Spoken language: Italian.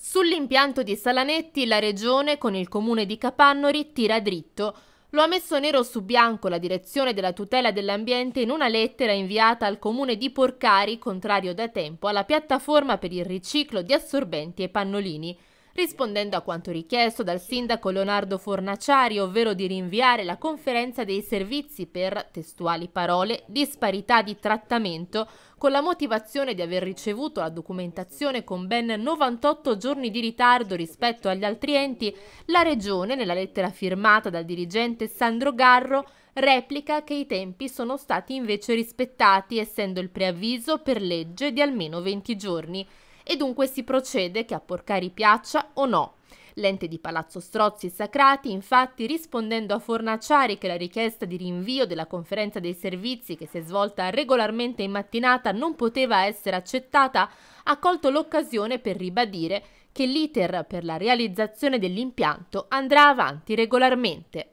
Sull'impianto di Salanetti la regione con il comune di Capannori tira dritto. Lo ha messo nero su bianco la direzione della tutela dell'ambiente in una lettera inviata al comune di Porcari, contrario da tempo alla piattaforma per il riciclo di assorbenti e pannolini rispondendo a quanto richiesto dal sindaco Leonardo Fornaciari, ovvero di rinviare la conferenza dei servizi per, testuali parole, disparità di trattamento, con la motivazione di aver ricevuto la documentazione con ben 98 giorni di ritardo rispetto agli altri enti, la Regione, nella lettera firmata dal dirigente Sandro Garro, replica che i tempi sono stati invece rispettati, essendo il preavviso per legge di almeno 20 giorni e dunque si procede che a Porcari piaccia o no. L'ente di Palazzo Strozzi Sacrati, infatti, rispondendo a Fornaciari che la richiesta di rinvio della conferenza dei servizi che si è svolta regolarmente in mattinata non poteva essere accettata, ha colto l'occasione per ribadire che l'iter per la realizzazione dell'impianto andrà avanti regolarmente.